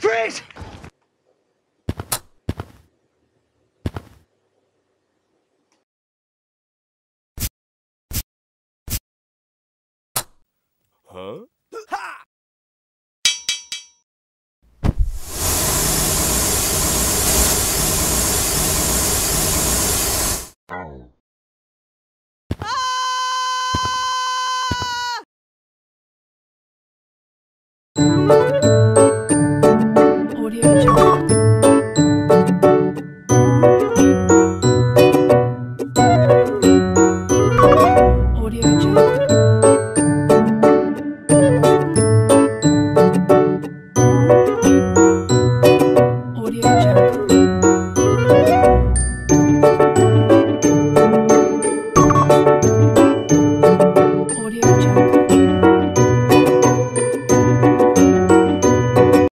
Freeze! Huh? Audio